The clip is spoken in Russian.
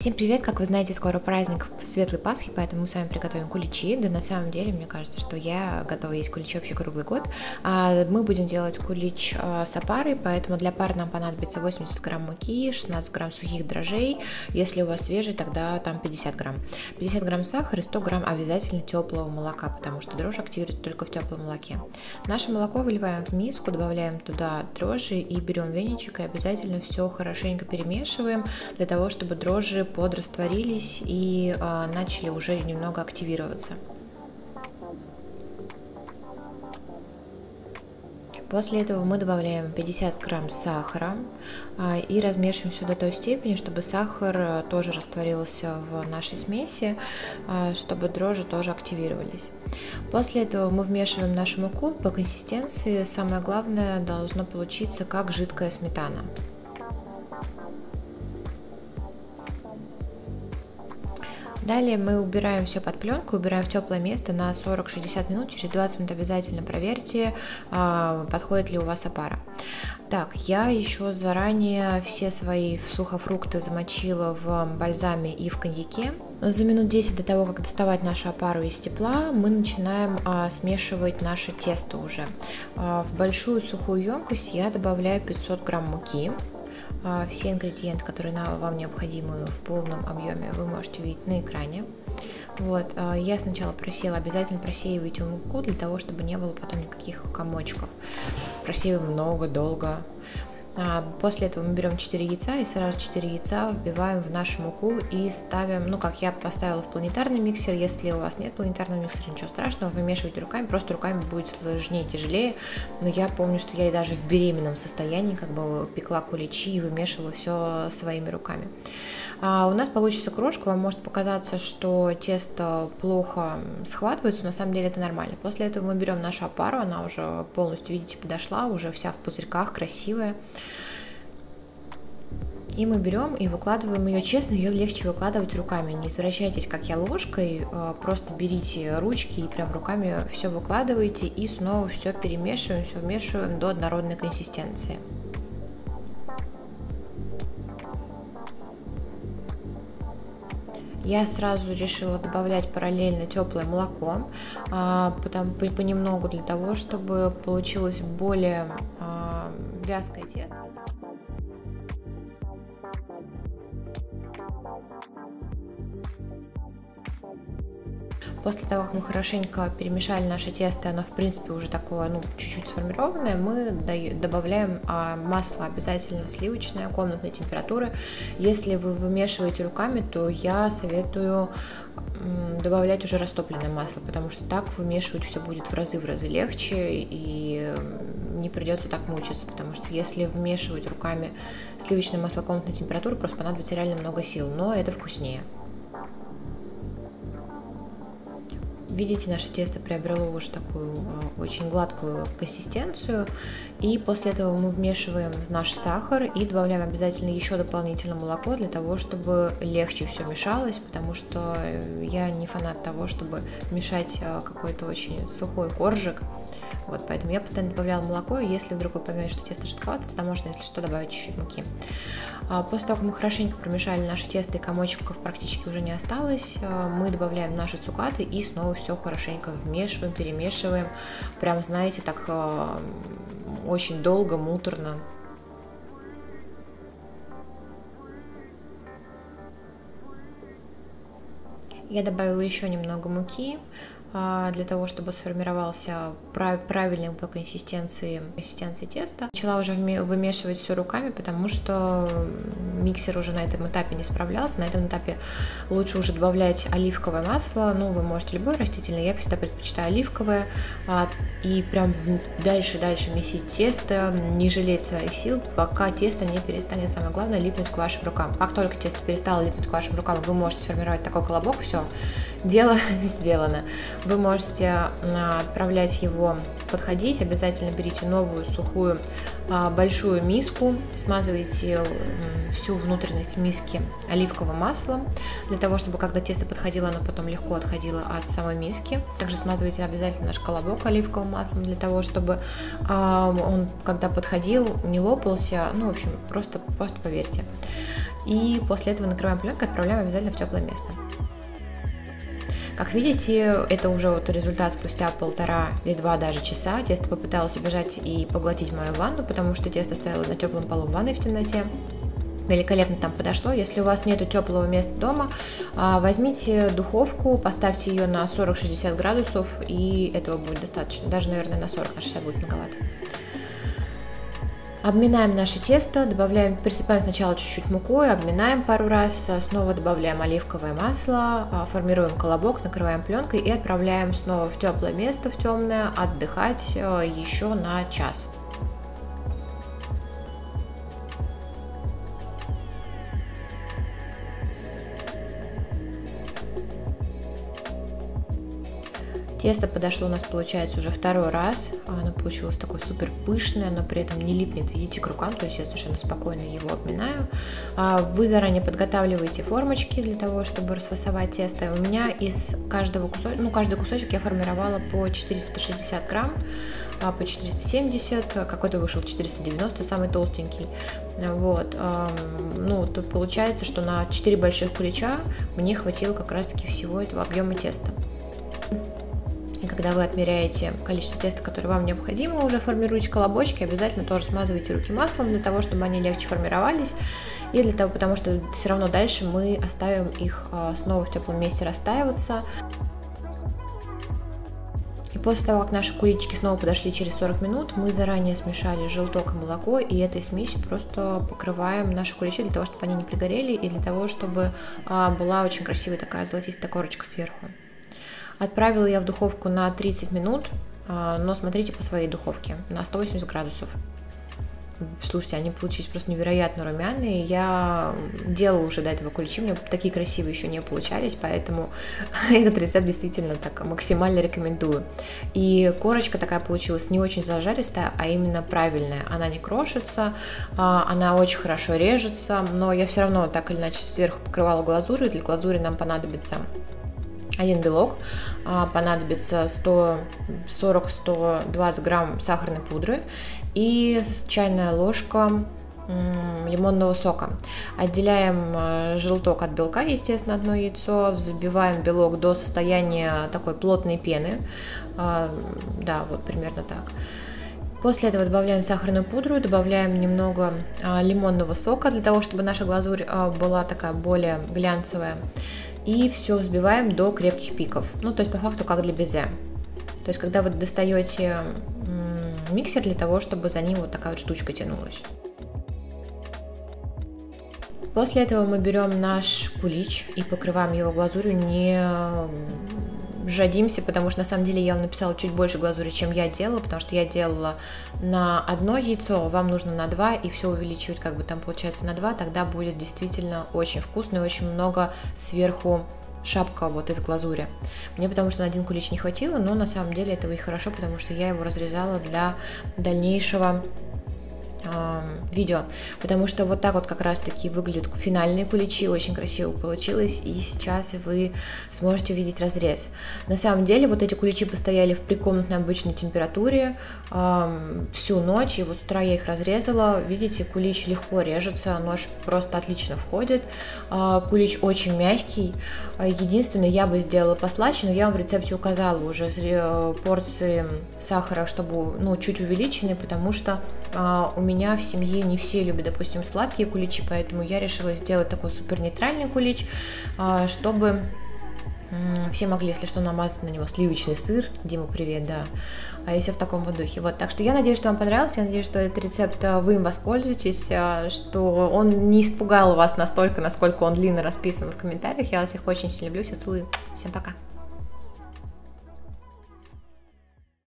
Всем привет! Как вы знаете, скоро праздник Светлой Пасхи, поэтому мы с вами приготовим куличи. Да на самом деле, мне кажется, что я готова есть куличи вообще круглый год. А мы будем делать кулич а, с опарой, поэтому для пары нам понадобится 80 грамм муки, 16 грамм сухих дрожжей. Если у вас свежий, тогда там 50 грамм. 50 грамм сахара и 100 грамм обязательно теплого молока, потому что дрожжи активируются только в теплом молоке. Наше молоко выливаем в миску, добавляем туда дрожжи и берем веничек и обязательно все хорошенько перемешиваем для того, чтобы дрожжи подрастворились и а, начали уже немного активироваться. После этого мы добавляем 50 грамм сахара а, и размешиваем все до той степени, чтобы сахар а, тоже растворился в нашей смеси, а, чтобы дрожжи тоже активировались. После этого мы вмешиваем нашу муку по консистенции. Самое главное должно получиться как жидкая сметана. Далее мы убираем все под пленку, убираем в теплое место на 40-60 минут. Через 20 минут обязательно проверьте, а, подходит ли у вас опара. Так, я еще заранее все свои сухофрукты замочила в бальзаме и в коньяке. За минут 10 до того, как доставать нашу опару из тепла, мы начинаем а, смешивать наше тесто уже. А, в большую сухую емкость я добавляю 500 грамм муки. А, все ингредиенты, которые вам необходимы в полном объеме, вы можете увидеть на экране. Вот, а, я сначала просеяла, обязательно просеивайте муку для того, чтобы не было потом никаких комочков. Просеиваем много, долго. А, после этого мы берем 4 яйца и сразу 4 яйца вбиваем в нашу муку и ставим, ну как я поставила в планетарный миксер, если у вас нет планетарного миксера, ничего страшного, вымешивайте руками, просто руками будет сложнее, тяжелее, но я помню, что я и даже в беременном состоянии как бы пекла куличи и вымешивала все своими руками. А у нас получится крошка, вам может показаться, что тесто плохо схватывается, но на самом деле это нормально. После этого мы берем нашу опару, она уже полностью, видите, подошла, уже вся в пузырьках, красивая. И мы берем и выкладываем ее честно, ее легче выкладывать руками. Не извращайтесь, как я ложкой, а, просто берите ручки и прям руками все выкладываете и снова все перемешиваем, все вмешиваем до однородной консистенции. я сразу решила добавлять параллельно теплое молоко, а, потом понемногу для того, чтобы получилось более а, вязкое тесто. После того, как мы хорошенько перемешали наше тесто, оно в принципе уже такое, ну, чуть-чуть сформированное, мы добавляем а, масло обязательно сливочное, комнатной температуры. Если вы вымешиваете руками, то я советую добавлять уже растопленное масло, потому что так вымешивать все будет в разы в разы легче и не придется так мучиться, потому что если вмешивать руками сливочное масло комнатной температуры, просто понадобится реально много сил, но это вкуснее. Видите, наше тесто приобрело уже такую а, очень гладкую консистенцию. И после этого мы вмешиваем наш сахар и добавляем обязательно еще дополнительно молоко для того, чтобы легче все мешалось, потому что э, я не фанат того, чтобы мешать а, какой-то очень сухой коржик. Вот, поэтому я постоянно добавляла молоко, и если вдруг вы поймете, что тесто жидковато, то можно, если что, добавить чуть-чуть муки. А, после того, как мы хорошенько промешали наше тесто и комочков практически уже не осталось, мы добавляем наши цукаты и снова все хорошенько вмешиваем, перемешиваем. Прям, знаете, так а, очень долго, муторно. Я добавила еще немного муки, для того, чтобы сформировался правильный по консистенции, консистенции теста. Начала уже вымешивать все руками, потому что миксер уже на этом этапе не справлялся. На этом этапе лучше уже добавлять оливковое масло. Ну, вы можете любое растительное, я всегда предпочитаю оливковое. А, и прям дальше-дальше месить тесто, не жалеть своих сил, пока тесто не перестанет, самое главное, липнуть к вашим рукам. Как только тесто перестало липнуть к вашим рукам, вы можете сформировать такой колобок, все, дело сделано. Вы можете а, отправлять его подходить, обязательно берите новую сухую а, большую миску, смазывайте всю внутренность миски оливковым маслом, для того, чтобы когда тесто подходило, оно потом легко отходило от самой миски. Также смазывайте обязательно наш колобок оливковым маслом, для того, чтобы а, он, когда подходил, не лопался, ну, в общем, просто, просто поверьте. И после этого накрываем пленкой, отправляем обязательно в теплое место. Как видите, это уже вот результат спустя полтора или два даже часа. Тесто попыталось убежать и поглотить мою ванну, потому что тесто стояло на теплом полу ванной в темноте великолепно там подошло. Если у вас нету теплого места дома, а, возьмите духовку, поставьте ее на 40-60 градусов, и этого будет достаточно. Даже, наверное, на 40, на 60 будет многовато. Обминаем наше тесто, добавляем, присыпаем сначала чуть-чуть мукой, обминаем пару раз, снова добавляем оливковое масло, а, формируем колобок, накрываем пленкой и отправляем снова в теплое место, в темное, отдыхать э, еще на час. Тесто подошло у нас, получается, уже второй раз. Оно получилось такое супер пышное, но при этом не липнет, видите, к рукам. То есть я совершенно спокойно его обминаю. А, вы заранее подготавливаете формочки для того, чтобы расфасовать тесто. У меня из каждого кусочка, ну, каждый кусочек я формировала по 460 грамм а, по 470, какой-то вышел 490, самый толстенький. Вот. Ну, тут получается, что на 4 больших кулича мне хватило как раз-таки всего этого объема теста. Когда вы отмеряете количество теста, которое вам необходимо, уже формируете колобочки, обязательно тоже смазывайте руки маслом для того, чтобы они легче формировались. И для того, потому что все равно дальше мы оставим их а, снова в теплом месте растаиваться. И после того, как наши куличики снова подошли через 40 минут, мы заранее смешали желток и молоко, и этой смесью просто покрываем наши куличи для того, чтобы они не пригорели, и для того, чтобы а, была очень красивая такая золотистая корочка сверху. Отправила я в духовку на 30 минут, а, но смотрите по своей духовке, на 180 градусов. Слушайте, они получились просто невероятно румяные. Я делала уже до этого куличи, мне такие красивые еще не получались, поэтому этот рецепт действительно так максимально рекомендую. И корочка такая получилась не очень зажаристая, а именно правильная. Она не крошится, а, она очень хорошо режется, но я все равно так или иначе сверху покрывала глазурью. Для глазури нам понадобится один белок, а, понадобится 140-120 грамм сахарной пудры и чайная ложка лимонного сока. Отделяем э, желток от белка, естественно, одно яйцо, взбиваем белок до состояния такой плотной пены, а, да, вот примерно так. После этого добавляем сахарную пудру, добавляем немного а, лимонного сока для того, чтобы наша глазурь была такая более глянцевая и все взбиваем до крепких пиков. Ну, то есть по факту как для безе. То есть когда вы достаете миксер для того, чтобы за ним вот такая вот штучка тянулась. После этого мы берем наш кулич и покрываем его глазурью не жадимся, потому что на самом деле я вам написала чуть больше глазури, чем я делала, потому что я делала на одно яйцо, вам нужно на два, и все увеличивать как бы там получается на два, тогда будет действительно очень вкусно и очень много сверху шапка вот из глазури. Мне потому что на один кулич не хватило, но на самом деле этого и хорошо, потому что я его разрезала для дальнейшего видео, потому что вот так вот как раз таки выглядят финальные куличи, очень красиво получилось, и сейчас вы сможете увидеть разрез. На самом деле вот эти куличи постояли в прикомнатной обычной температуре э, всю ночь, и вот с утра я их разрезала, видите, кулич легко режется, нож просто отлично входит, э, кулич очень мягкий, единственное, я бы сделала послаще, но я вам в рецепте указала уже э, порции сахара, чтобы, ну, чуть увеличенные, потому что э, у меня в семье не все любят, допустим, сладкие куличи, поэтому я решила сделать такой супер нейтральный кулич, а, чтобы все могли, если что, намазать на него сливочный сыр. Дима, привет, да. А и все в таком вот духе. Вот, так что я надеюсь, что вам понравился. Я надеюсь, что этот рецепт а, вы им воспользуетесь, а, что он не испугал вас настолько, насколько он длинно расписан в комментариях. Я вас всех очень сильно люблю. Всех целую. Всем пока.